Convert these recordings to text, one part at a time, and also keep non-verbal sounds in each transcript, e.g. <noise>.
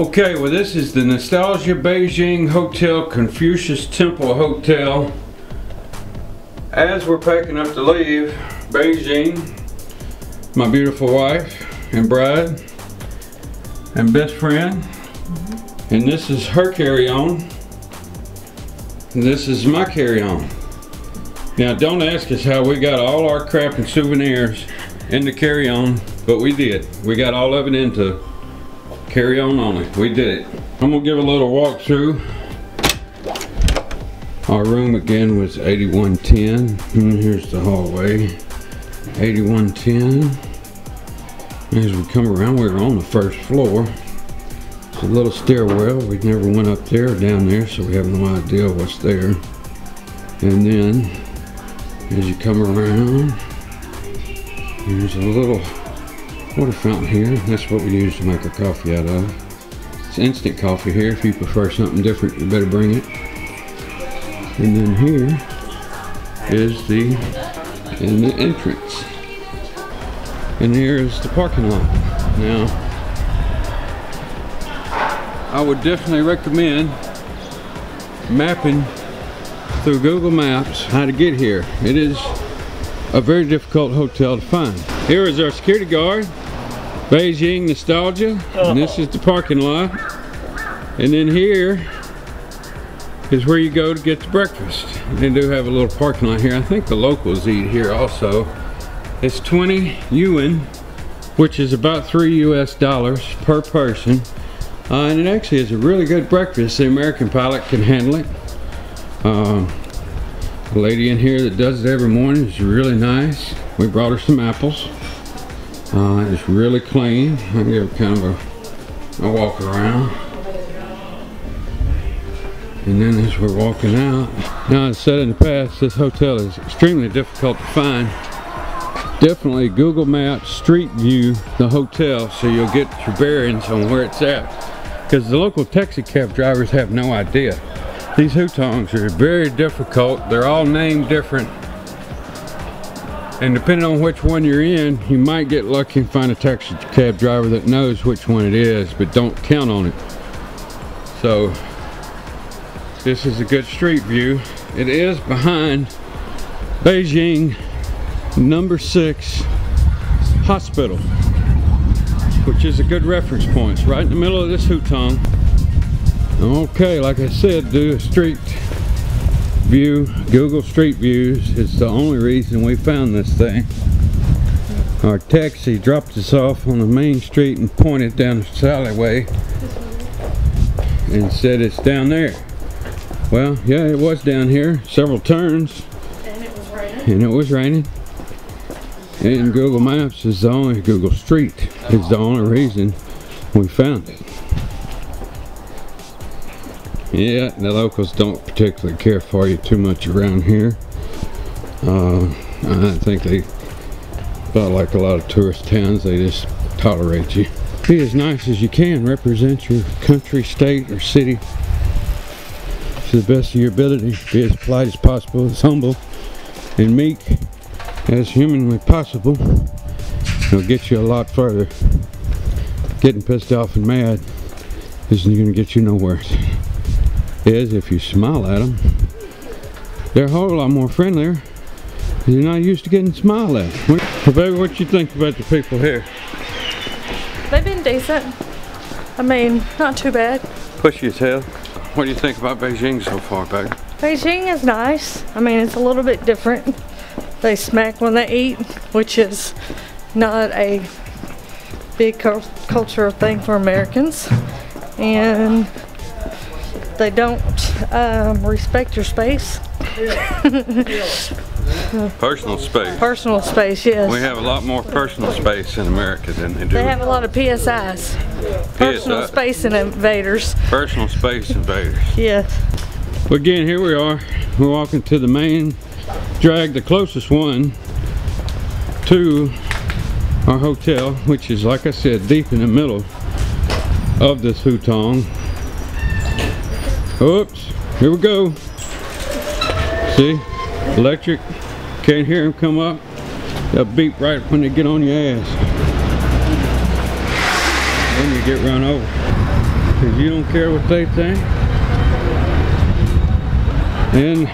Okay, well this is the Nostalgia Beijing Hotel Confucius Temple Hotel. As we're packing up to leave Beijing, my beautiful wife and bride and best friend, mm-hmm. and this is her carry-on, and this is my carry-on. Now don't ask us how we got all our crap and souvenirs in the carry-on, but we did. We got all of it into carry on only. We did it. I'm gonna give a little walkthrough. Our room again was 8110. And hmm, here's the hallway. 8110. As we come around, we were on the first floor. It's a little stairwell. We never went up there or down there, so we have no idea what's there. And then, as you come around, there's a little water fountain here. That's what we use to make our coffee out of. It's instant coffee here. If you prefer something different, you better bring it. And then here is the in the entrance. And here is the parking lot. Now, I would definitely recommend mapping through Google Maps how to get here. It is a very difficult hotel to find. Here is our security guard, Beijing Nostalgia, and this is the parking lot. And then here is where you go to get the breakfast. They do have a little parking lot here. I think the locals eat here also. It's 20 yuan, which is about three US dollars per person. Uh, and it actually is a really good breakfast. The American pilot can handle it. Um, the lady in here that does it every morning is really nice. We brought her some apples. Uh, it's really clean. I give her kind of a, a walk around. And then as we're walking out, now I said in the past, this hotel is extremely difficult to find. Definitely Google Maps Street View the hotel so you'll get your bearings on where it's at. Because the local taxi cab drivers have no idea. These hutongs are very difficult. They're all named different. And depending on which one you're in, you might get lucky and find a taxi cab driver that knows which one it is, but don't count on it. So, this is a good street view. It is behind Beijing number six hospital, which is a good reference point. It's right in the middle of this hutong. Okay, like I said, do a street view. Google Street Views is the only reason we found this thing. Our taxi dropped us off on the main street and pointed down the alleyway and said it's down there. Well, yeah, it was down here, several turns. And it was raining. And it was raining. And Google Maps is the only, Google Street is the only reason we found it. Yeah, the locals don't particularly care for you too much around here. Uh, I think they, about like a lot of tourist towns, they just tolerate you. Be as nice as you can, represent your country, state, or city to the best of your ability. Be as polite as possible, as humble and meek as humanly possible. It'll get you a lot further. Getting pissed off and mad isn't going to get you nowhere is if you smile at them. They're a whole lot more friendlier. You're not used to getting smiled at. So baby, what you think about the people here? They've been decent. I mean, not too bad. Pushy as hell. What do you think about Beijing so far, baby? Beijing is nice. I mean, it's a little bit different. They smack when they eat, which is not a big cultural thing for Americans. And they don't um, respect your space. personal space. Personal space, yes. We have a lot more personal space in America than they do. They have a lot of PSIs. Personal space invaders. Personal space invaders. <laughs> yes. Well, again, here we are. We're walking to the main drag, the closest one to our hotel, which is, like I said, deep in the middle of this hutong. Oops, here we go. See, electric, can't hear them come up. They'll beep right when they get on your ass. Then you get run over. Cause you don't care what they think. And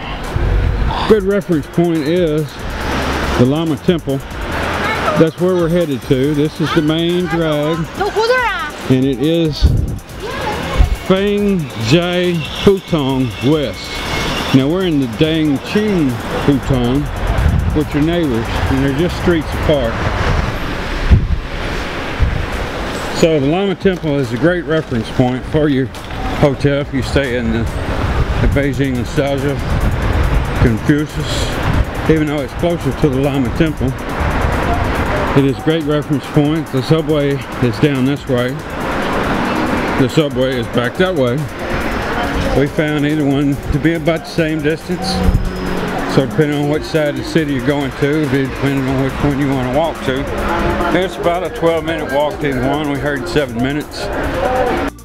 good reference point is the Lama Temple. That's where we're headed to. This is the main drag. And it is Fang Jai Hutong West. Now we're in the Dang Ching Hutong, which are neighbors, and they're just streets apart. So the Lama Temple is a great reference point for your hotel if you stay in the, the Beijing Nostalgia Confucius. Even though it's closer to the Lama Temple, it is a great reference point. The subway is down this way. The subway is back that way. We found either one to be about the same distance. So depending on which side of the city you're going to, depending on which one you want to walk to. It's about a 12 minute walk to one. We heard seven minutes.